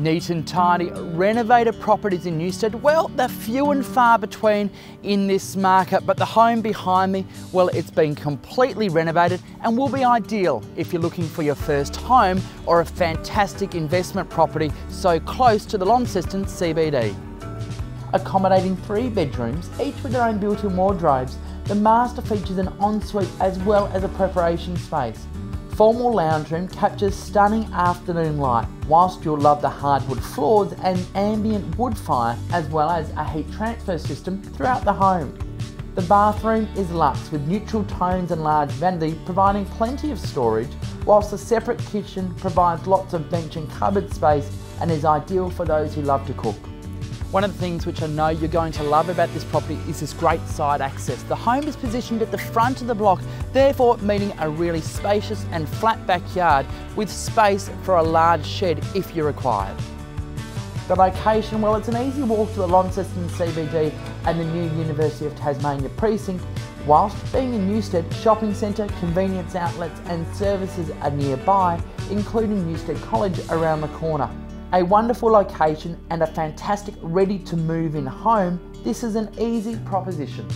Neat and tidy, renovated properties in Newstead, well, they're few and far between in this market, but the home behind me, well, it's been completely renovated and will be ideal if you're looking for your first home or a fantastic investment property so close to the Launceston CBD. Accommodating three bedrooms, each with their own built-in wardrobes, the master features an ensuite as well as a preparation space formal lounge room captures stunning afternoon light, whilst you'll love the hardwood floors and ambient wood fire, as well as a heat transfer system throughout the home. The bathroom is luxe with neutral tones and large vanity, providing plenty of storage, whilst the separate kitchen provides lots of bench and cupboard space and is ideal for those who love to cook. One of the things which I know you're going to love about this property is this great side access. The home is positioned at the front of the block, therefore meaning a really spacious and flat backyard with space for a large shed if you're required. The location, well it's an easy walk to the Launceston CBD and the new University of Tasmania precinct, whilst being in Newstead, shopping centre, convenience outlets and services are nearby, including Newstead College around the corner. A wonderful location and a fantastic ready to move in home, this is an easy proposition.